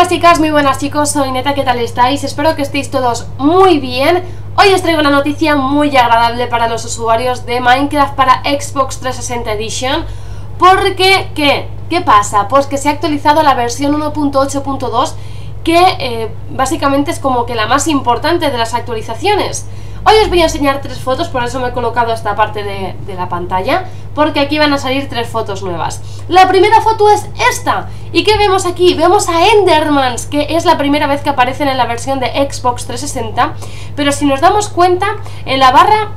buenas chicas, muy buenas chicos, soy Neta, ¿qué tal estáis? Espero que estéis todos muy bien. Hoy os traigo una noticia muy agradable para los usuarios de Minecraft para Xbox 360 Edition. Porque, ¿qué? ¿Qué pasa? Pues que se ha actualizado la versión 1.8.2 que eh, básicamente es como que la más importante de las actualizaciones. Hoy os voy a enseñar tres fotos, por eso me he colocado esta parte de, la pantalla, porque aquí van a salir tres fotos nuevas. La primera foto es esta. ¿Y qué vemos aquí? Vemos a Endermans, que es la primera vez que aparecen en la versión de Xbox 360, pero si nos damos cuenta, en la barra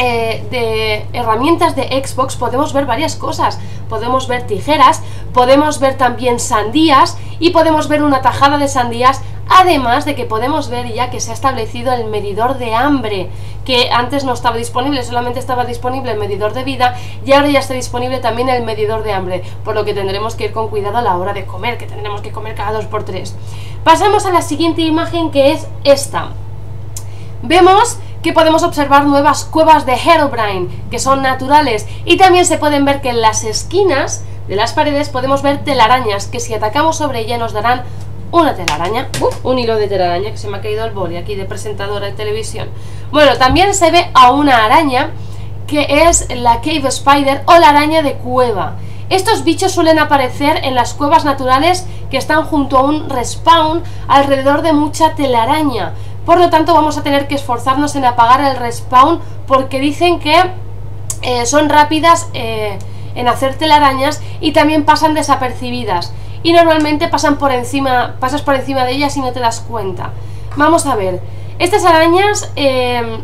eh, de herramientas de Xbox podemos ver varias cosas. Podemos ver tijeras, podemos ver también sandías y podemos ver una tajada de sandías Además de que podemos ver ya que se ha establecido el medidor de hambre, que antes no estaba disponible, solamente estaba disponible el medidor de vida y ahora ya está disponible también el medidor de hambre, por lo que tendremos que ir con cuidado a la hora de comer, que tendremos que comer cada dos por tres. Pasamos a la siguiente imagen que es esta. Vemos que podemos observar nuevas cuevas de Herobrine, que son naturales, y también se pueden ver que en las esquinas de las paredes podemos ver telarañas, que si atacamos sobre ella nos darán una telaraña, un hilo de telaraña que se me ha caído el boli aquí de presentadora de televisión. Bueno, también se ve a una araña que es la Cave Spider o la araña de cueva. Estos bichos suelen aparecer en las cuevas naturales que están junto a un respawn alrededor de mucha telaraña. Por lo tanto vamos a tener que esforzarnos en apagar el respawn porque dicen que eh, son rápidas eh, en hacer telarañas y también pasan desapercibidas y normalmente pasan por encima, pasas por encima de ellas y no te das cuenta. Vamos a ver, estas arañas eh,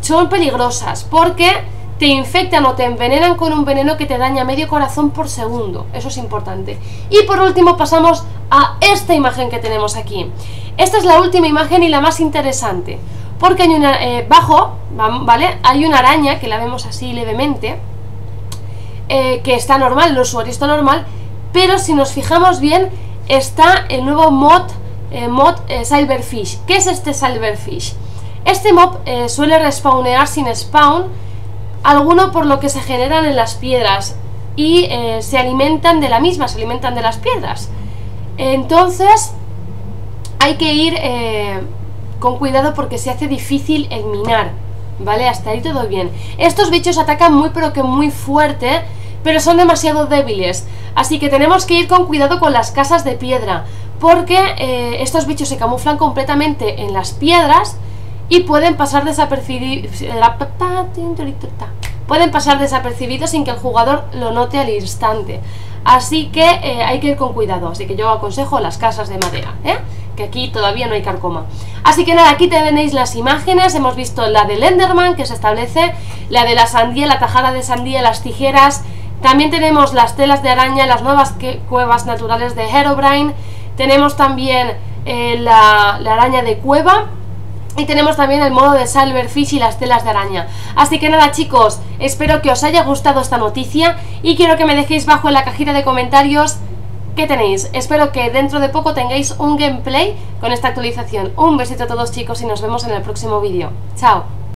son peligrosas porque te infectan o te envenenan con un veneno que te daña medio corazón por segundo. Eso es importante. Y por último pasamos a esta imagen que tenemos aquí. Esta es la última imagen y la más interesante. Porque hay una, eh, bajo, ¿vale? Hay una araña que la vemos así levemente. Eh, que está normal, el usuario está normal pero si nos fijamos bien está el nuevo mod, eh, mod eh, Silverfish. ¿Qué es este Silverfish? Este mob eh, suele respawnear sin spawn, alguno por lo que se generan en las piedras y se alimentan de la misma, se alimentan de las piedras. Entonces hay que ir con cuidado porque se hace difícil el minar, ¿vale? Hasta ahí todo bien. Estos bichos atacan muy pero que muy fuerte pero son demasiado débiles. Así que tenemos que ir con cuidado con las casas de piedra, porque eh, estos bichos se camuflan completamente en las piedras y pueden pasar desapercibidos pueden pasar desapercibidos sin que el jugador lo note al instante. Así que eh, hay que ir con cuidado. Así que yo aconsejo las casas de madera, ¿eh? que aquí todavía no hay carcoma. Así que nada, aquí tenéis las imágenes. Hemos visto la del Enderman que se establece, la de la sandía, la tajada de sandía, las tijeras, también tenemos las telas de araña, las nuevas cuevas naturales de Herobrine. Tenemos también eh, la, araña de cueva. Y tenemos también el modo de Silverfish y las telas de araña. Así que nada chicos, espero que os haya gustado esta noticia y quiero que me dejéis bajo en la cajita de comentarios qué tenéis. Espero que dentro de poco tengáis un gameplay con esta actualización. Un besito a todos chicos y nos vemos en el próximo vídeo. Chao.